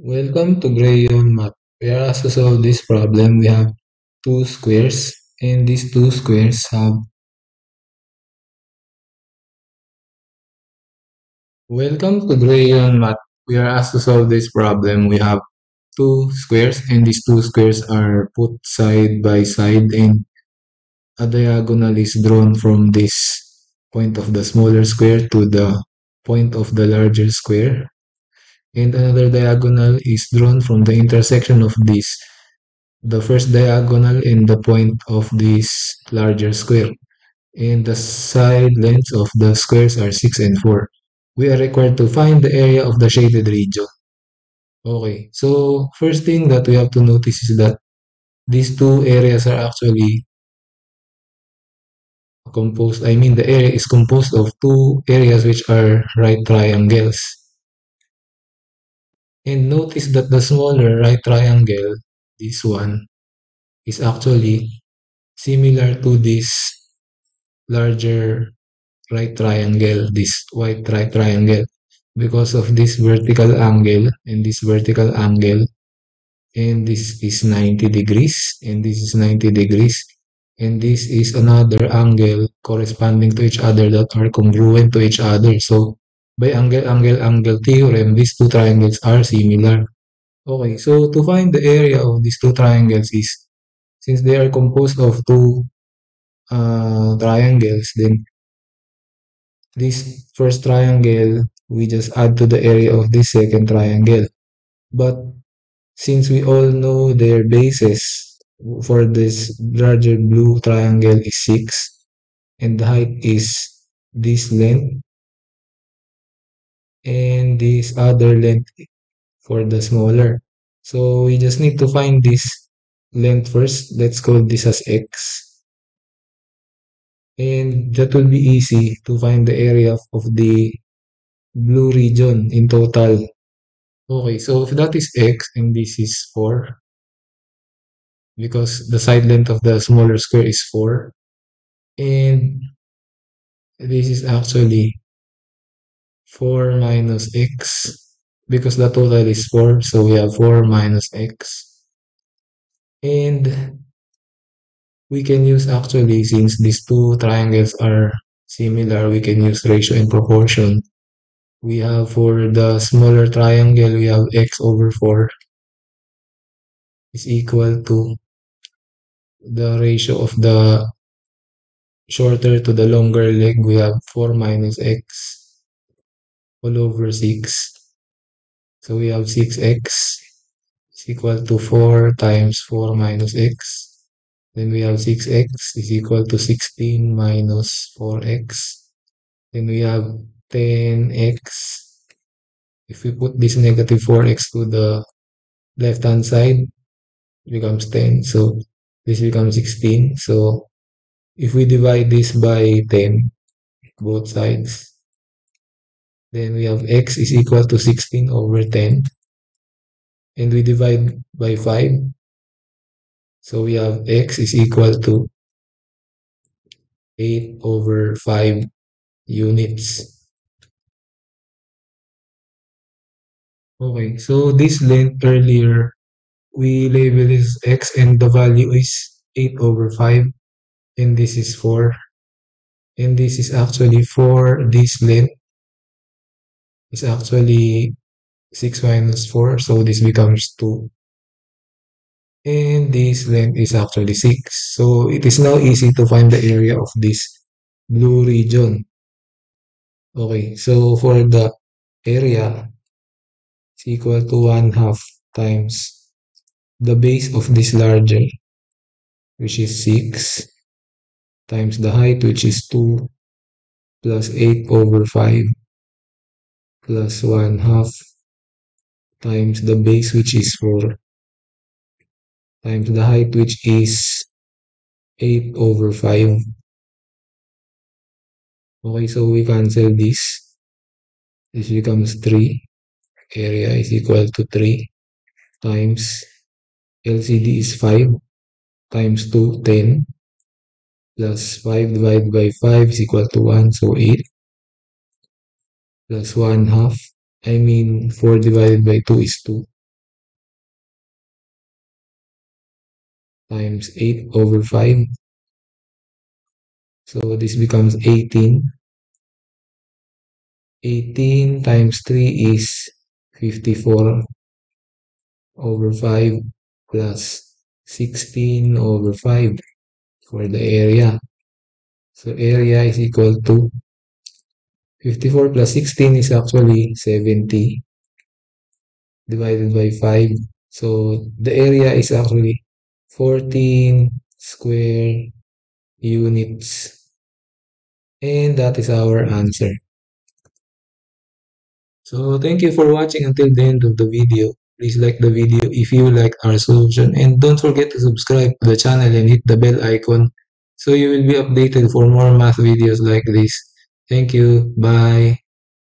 Welcome to GrayYeon Math. We are asked to solve this problem. We have two squares and these two squares have Welcome to GrayYeon. We are asked to solve this problem. We have two squares and these two squares are put side by side and a diagonal is drawn from this point of the smaller square to the point of the larger square and another diagonal is drawn from the intersection of this the first diagonal and the point of this larger square. And the side lengths of the squares are 6 and 4 we are required to find the area of the shaded region. Okay so first thing that we have to notice is that these two areas are actually composed I mean the area is composed of two areas which are right triangles and notice that the smaller right triangle, this one, is actually similar to this larger right triangle, this white right triangle, because of this vertical angle and this vertical angle, and this is 90 degrees, and this is 90 degrees, and this is another angle corresponding to each other that are congruent to each other. So by angle-angle-angle theorem, these two triangles are similar. Okay, so to find the area of these two triangles is, since they are composed of two uh, triangles, then this first triangle, we just add to the area of this second triangle. But since we all know their bases for this larger blue triangle is 6, and the height is this length, and this other length for the smaller. So we just need to find this length first. Let's call this as x. And that will be easy to find the area of the blue region in total. Okay, so if that is x and this is 4, because the side length of the smaller square is 4, and this is actually 4 minus x because the total is 4 so we have 4 minus x. And we can use actually since these two triangles are similar we can use ratio and proportion. We have for the smaller triangle we have x over 4 is equal to the ratio of the shorter to the longer leg we have 4 minus x all over 6. So we have 6x is equal to 4 times 4 minus x. Then we have 6x is equal to 16 minus 4x. Then we have 10x. If we put this negative 4x to the left hand side, it becomes 10. So this becomes 16. So if we divide this by 10, both sides, then we have x is equal to 16 over 10. And we divide by 5. So we have x is equal to 8 over 5 units. Okay, so this length earlier, we label this x and the value is 8 over 5. And this is 4. And this is actually for this length is actually 6 minus 4, so this becomes 2. And this length is actually 6. So it is now easy to find the area of this blue region. Okay, so for the area, it's equal to 1 half times the base of this larger, which is 6, times the height, which is 2, plus 8 over 5 plus 1 half times the base which is 4 times the height which is 8 over 5. Okay, so we cancel this. This becomes 3. Area is equal to 3 times LCD is 5 times 2, 10 plus 5 divided by 5 is equal to 1, so 8 plus 1 half. I mean 4 divided by 2 is 2 times 8 over 5. So this becomes 18. 18 times 3 is 54 over 5 plus 16 over 5 for the area. So area is equal to 54 plus 16 is actually 70 divided by 5. So the area is actually 14 square units. And that is our answer. So thank you for watching until the end of the video. Please like the video if you like our solution and don't forget to subscribe to the channel and hit the bell icon so you will be updated for more math videos like this. Thank you. Bye.